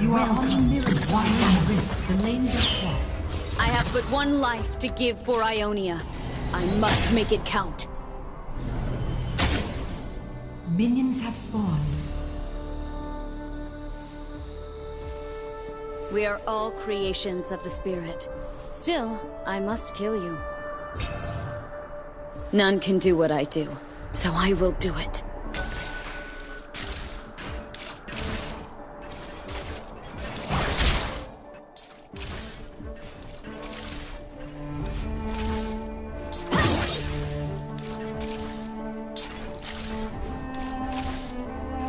You are on the mirror. Wild Rift? The lanes are swapped. I have but one life to give for Ionia. I must make it count. Minions have spawned. We are all creations of the Spirit. Still, I must kill you. None can do what I do, so I will do it.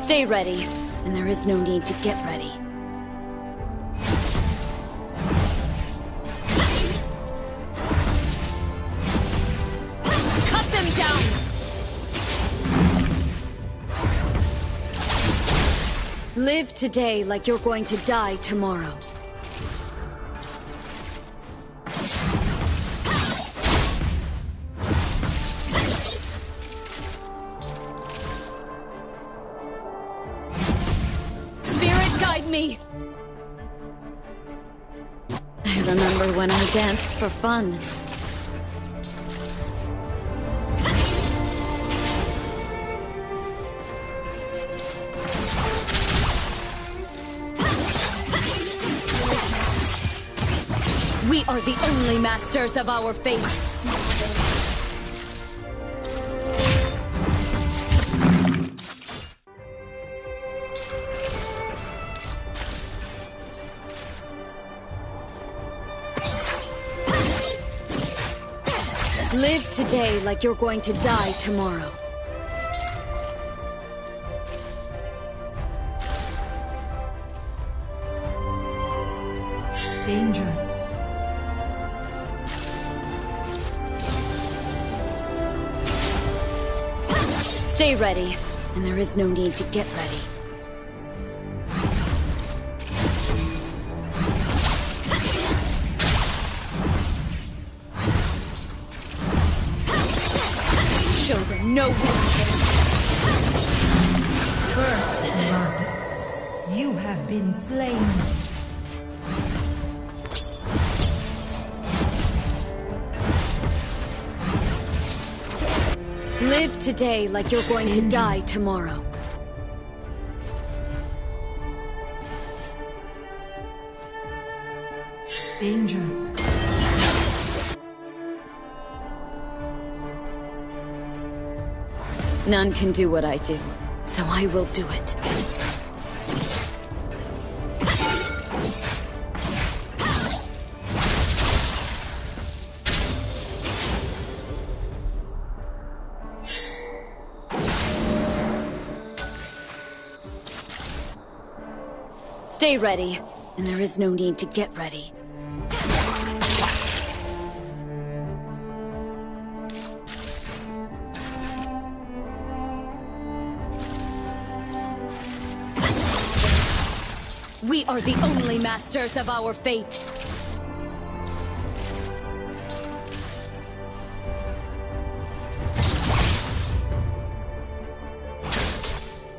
Stay ready, and there is no need to get ready. Cut them down! Live today like you're going to die tomorrow. Danced for fun. We are the only masters of our fate. Live today like you're going to die tomorrow. Danger. Stay ready, and there is no need to get ready. Slain. Live today like you're going to die tomorrow. Danger. None can do what I do, so I will do it. Stay ready, and there is no need to get ready. We are the only masters of our fate.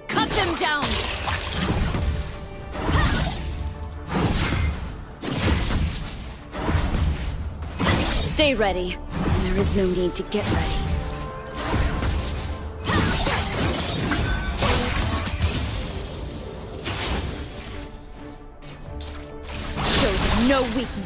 Cut them down! Stay ready, there is no need to get ready. Show no weakness.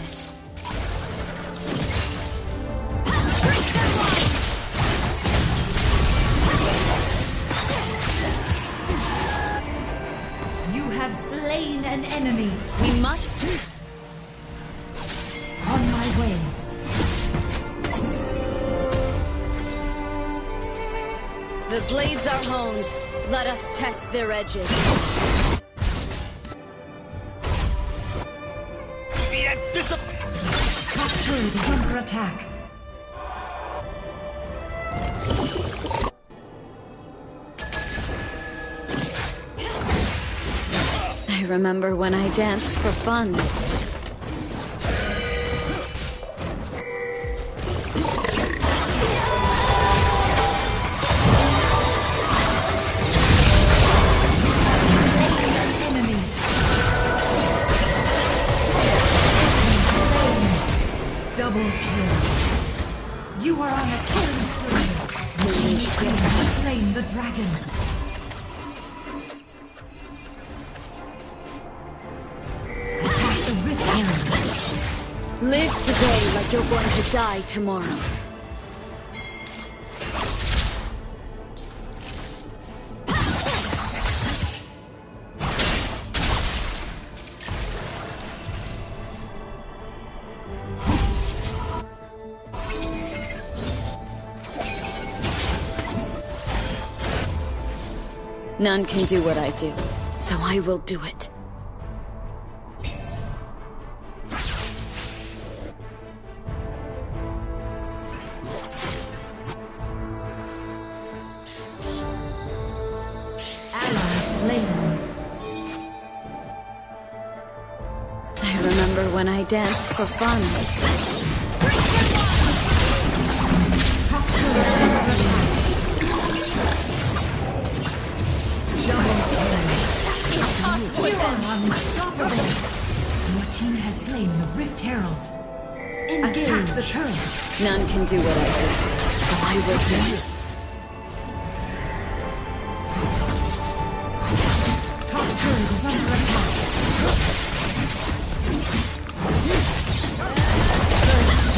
Let us test their edges. The anticipation. Top turret is under attack. I remember when I danced for fun. Dragon. Attack the Rift Live today like you're going to die tomorrow. None can do what I do, so I will do it. I remember when I danced for fun. You are unstoppable. Your team has slain the Rift Herald. Attack the turret. None can do what I do, so I will do it. Top turret is under attack.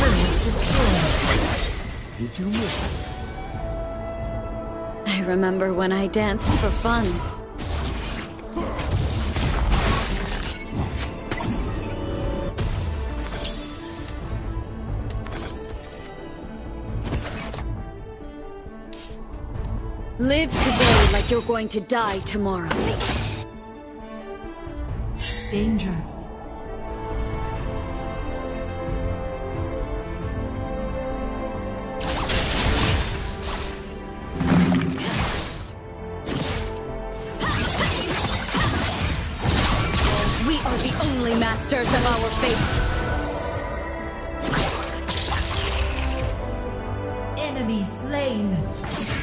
Turret. Did you miss it? I remember when I danced for fun. Live today like you're going to die tomorrow. Danger. We are the only masters of our fate. Enemy slain.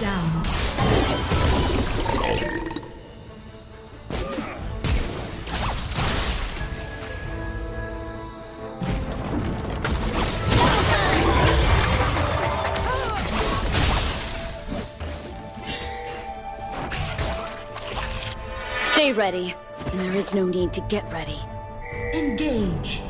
Down. Stay ready, and there is no need to get ready. Engage.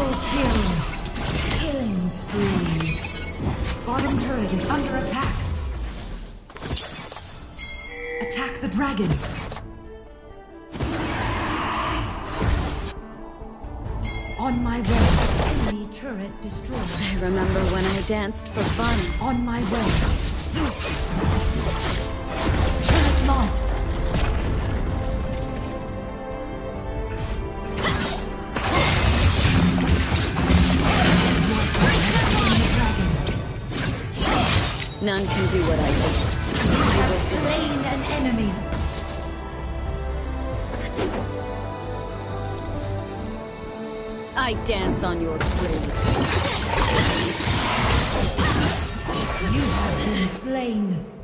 Triple kill. Killing spree. Bottom turret is under attack. Attack the dragon. On my way. Enemy turret destroyed. I remember when I danced for fun. On my way. Turret lost. None can do what I do. I will do. Slain an enemy. I dance on your grave. You have been slain.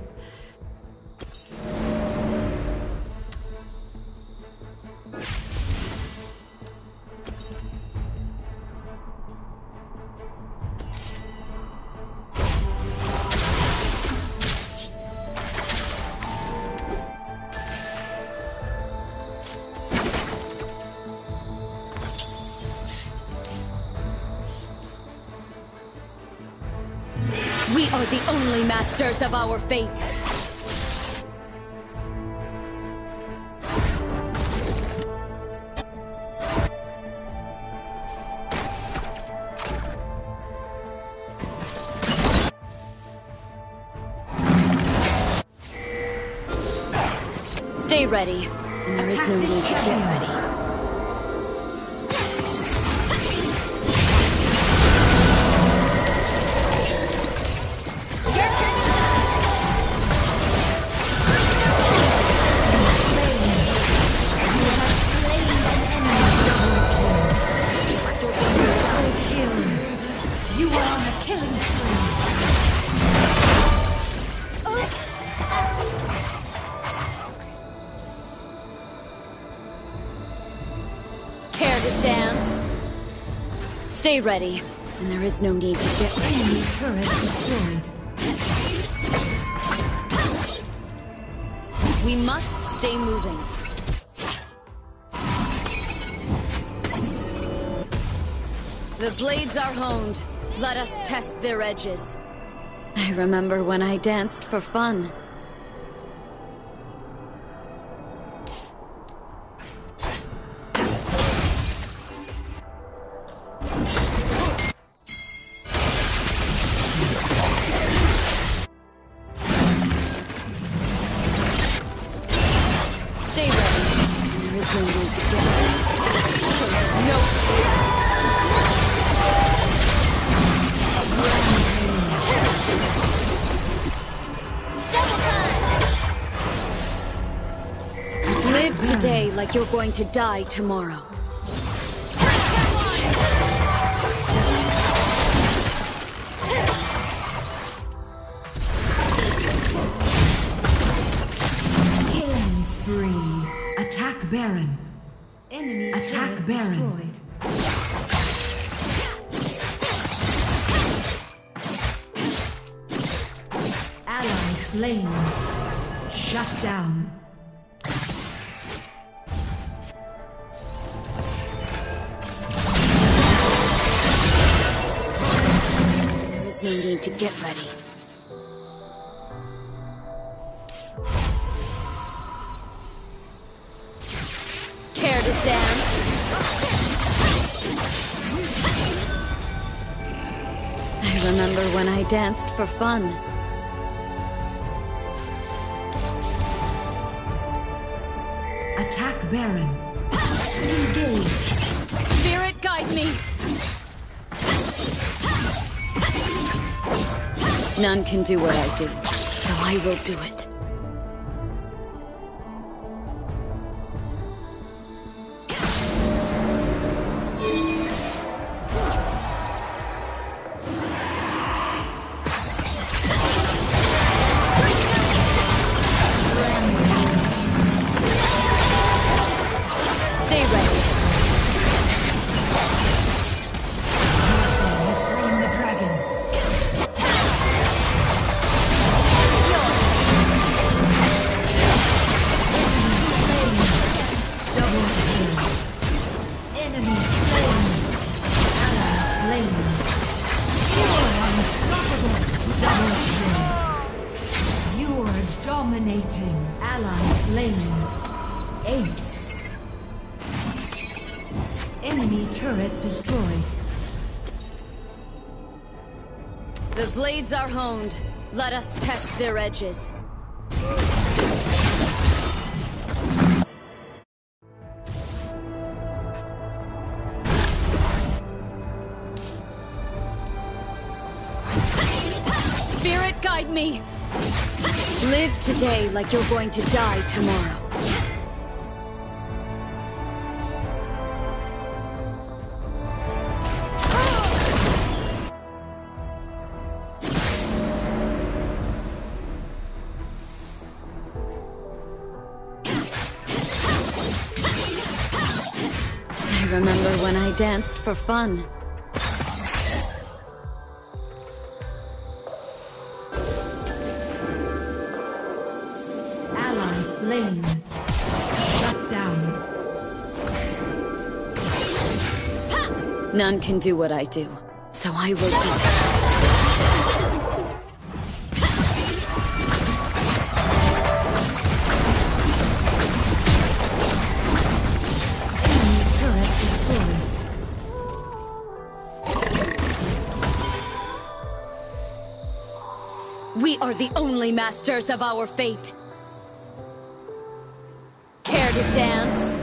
Masters of our fate. Stay ready, and there is no need to get ready. Stay ready, and there is no need to get. Enemy turret destroyed. We must stay moving. The blades are honed. Let us test their edges. I remember when I danced for fun. Live today like you're going to die tomorrow. Killing spree. Attack Baron. Enemy Attack Baron. Destroyed. Ally slain. Shut down. No need to get ready. Care to dance? I remember when I danced for fun. Attack Baron. Engage. Spirit guide me! None can do what I do, so I will do it. Stay ready. Enemy turret destroyed. The blades are honed. Let us test their edges. Spirit guide me! Live today like you're going to die tomorrow. Danced for fun. Ally slain. Shut down. None can do what I do, so I will do only masters of our fate. Care to dance?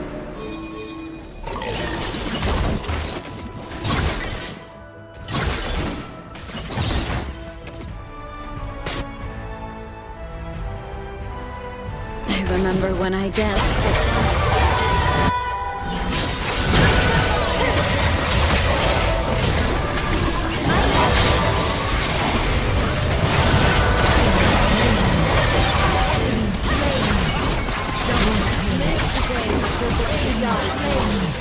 I remember when I danced Dominating.